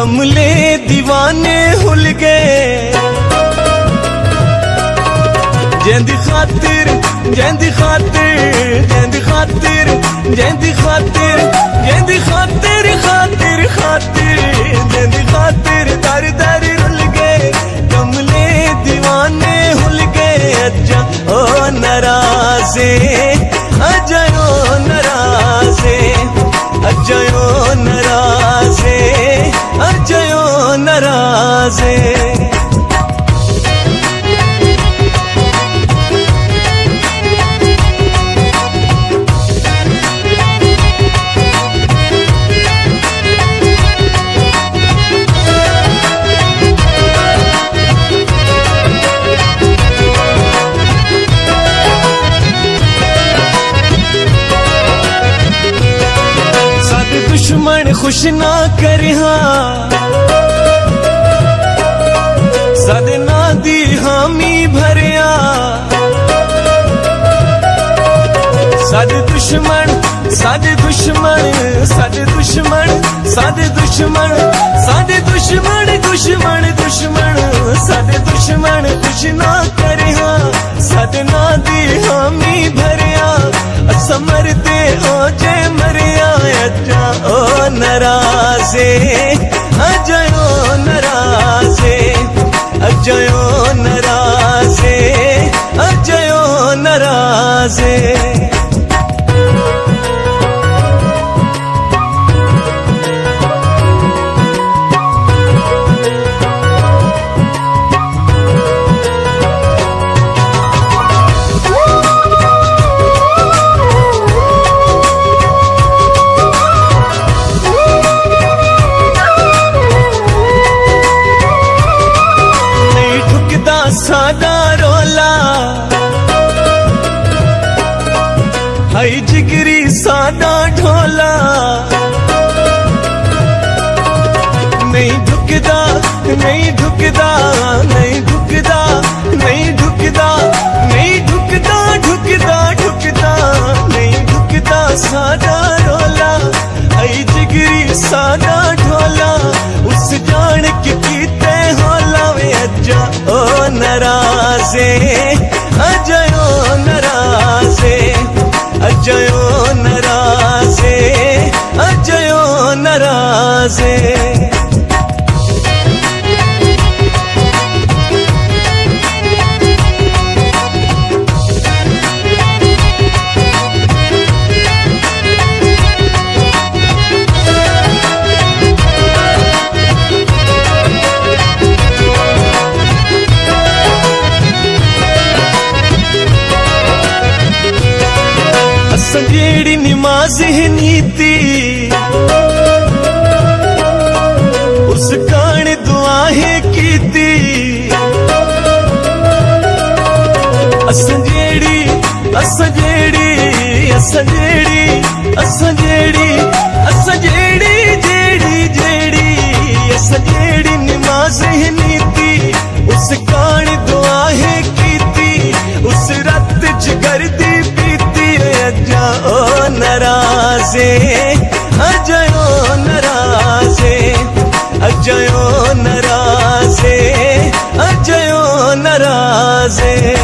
गमले दीवाने हुल गए। जैंदी खातिर जैंदी खातिर जैंदी खातिर जैंदी खातिर जैंदी खातिर खातिर खातिर, जैंदी खातिर दर दर हुल गए। गमले दीवाने हुल गए अच्छा ओ नाराजे। तराजे दुश्मन खुश ना कर सदना दी हामी भरिया। सद दुश्मन सद दुश्मन सद दुश्मन सद दुश्मन सद दुश्मन दुश्मन दुश्मन सद दुश्मन कुछ ना करे। सदना दी हामी भरिया समरते ओ जय मरिया अच्छा ओ नाराज़े। नाजे सादा भाई जिगरी सादा ढोला। नहीं झुकदा नहीं झुकदा नहीं झुकदा नहीं झुकदा नहीं झुकदा झुकदा झुकदा, नहीं झुकदा सादा ढोला। आई जिगरी सादा ढोला, उस जान की पीते हो लावे अज्जा। ओ नाराज़े अजय নামাজে अस जेड़ी अस जेड़ी अस जेड़ी जेड़ी जेड़ी नमाज़ ही नीती, उस कान दुआ है कीती, उस रत जिगर दी पीती, अजा नाराजे अजयो नाराजे अजयो नाराजे अजयो नाराजे।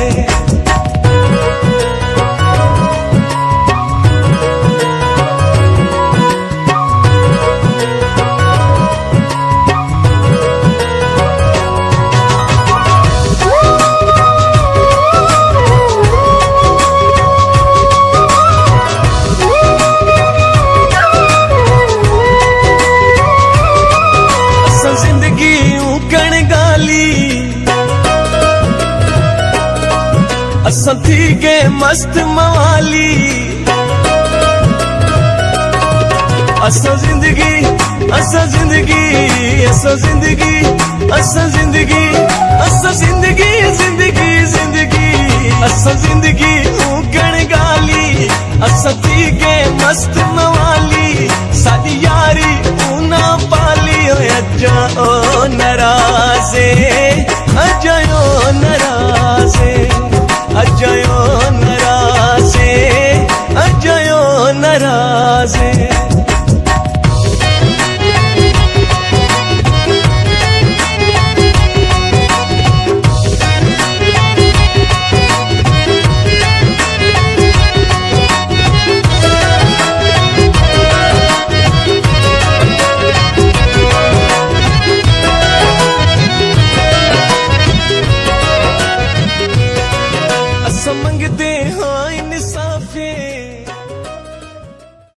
सभी गे मस्त मवाली। असो ज़िंदगी असो ज़िंदगी असो ज़िंदगी असो ज़िंदगी असो ज़िंदगी ज़िंदगी ज़िंदगी। असो ज़िंदगी ऊकण गाली। असो थी गे मस्त मवाली। साडी यारी ऊना पाली ओ ओ नरा। तराज़े